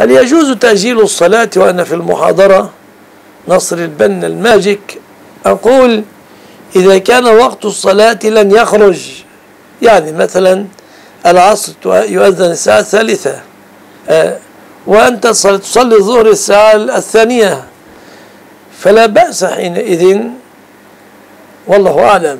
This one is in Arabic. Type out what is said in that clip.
هل يجوز تأجيل الصلاة وأنا في المحاضرة نصر البنا الماجيك أقول إذا كان وقت الصلاة لن يخرج يعني مثلا العصر يؤذن الساعة الثالثة آه، وأنت تصلي الظهر الساعة الثانية فلا بأس حينئذ والله أعلم.